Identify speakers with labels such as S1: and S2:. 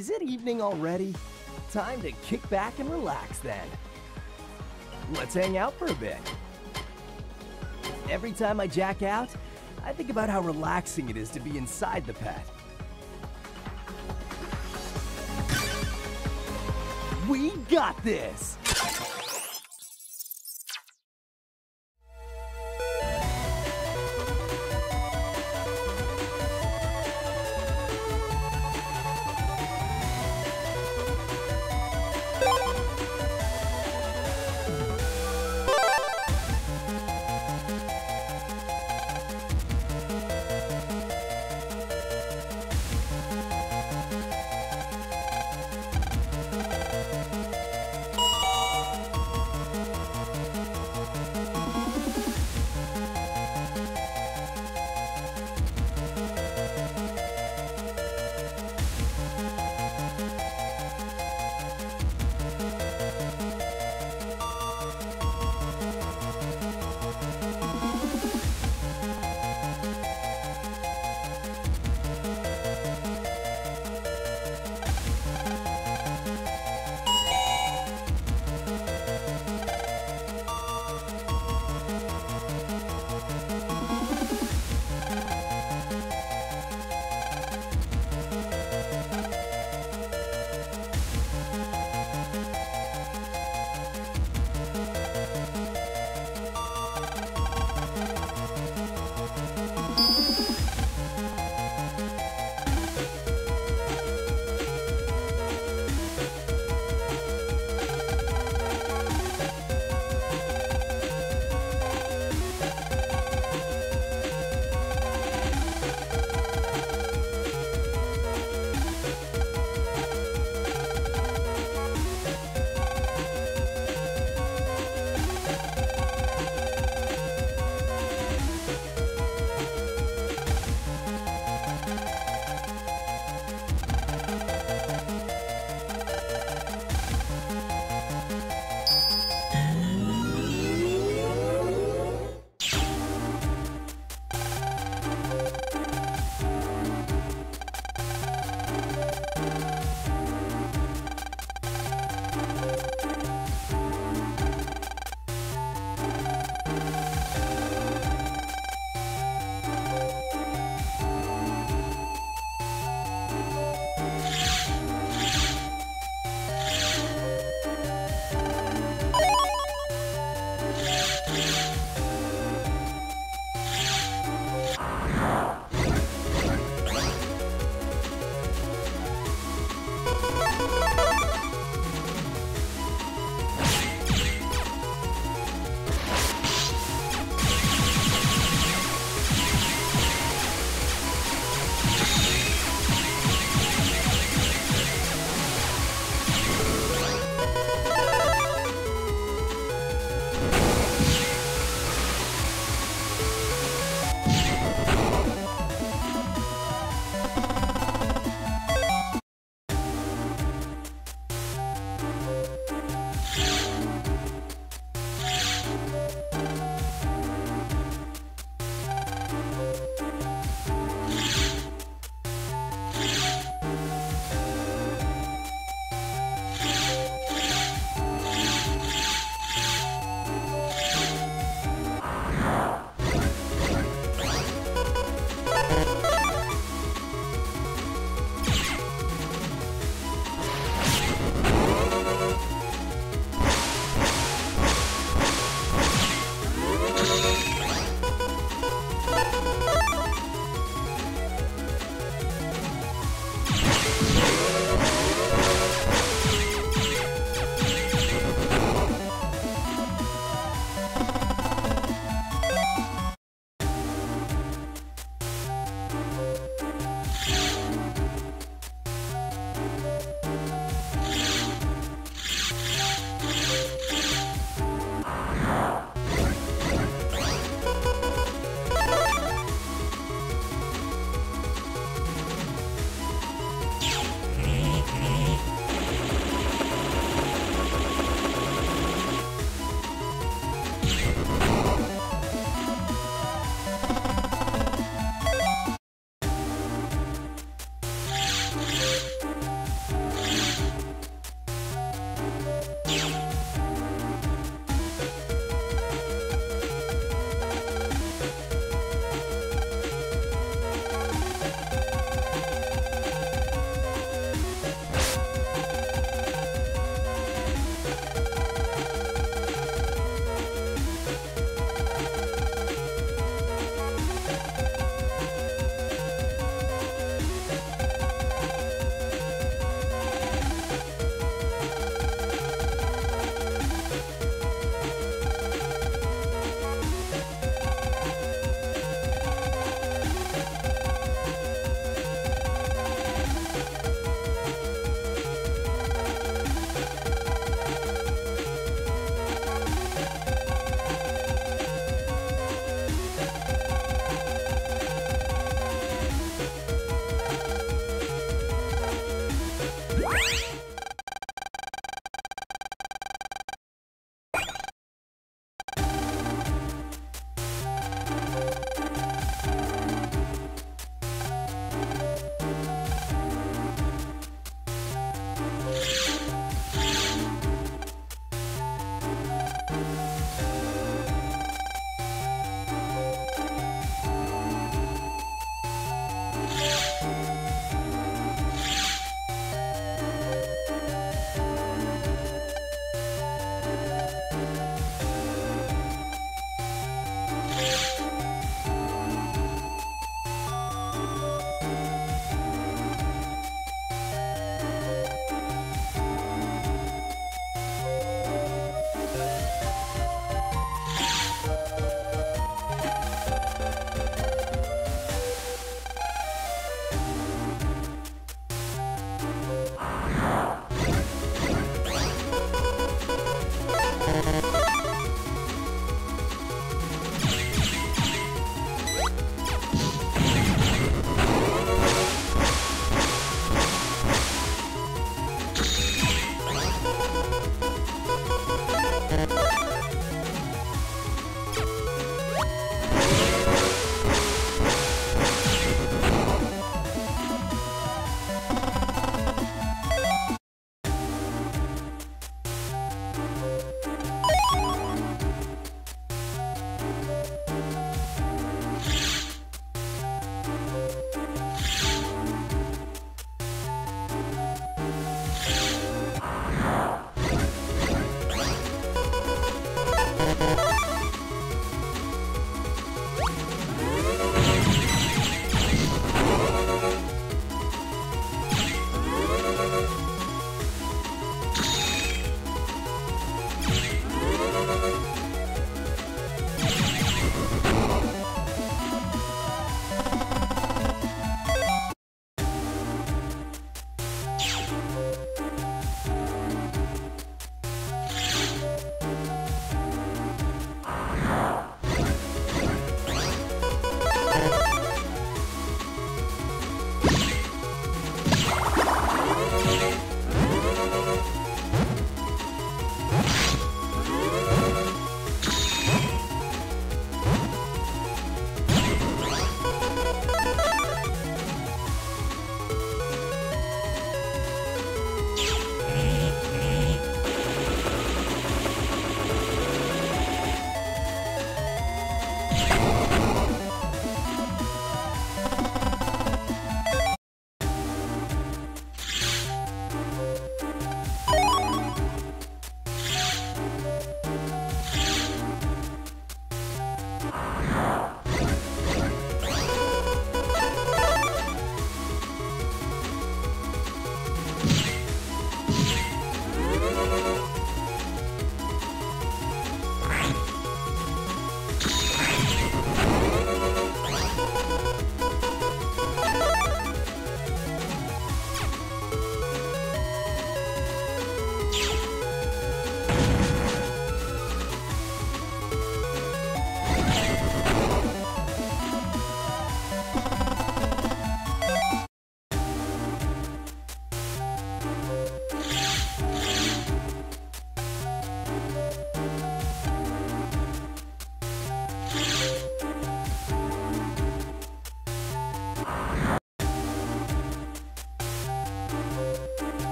S1: Is it evening already? Time to kick back and relax then. Let's hang out for a bit. Every time I jack out, I think about how relaxing it is to be inside the PET. We got this!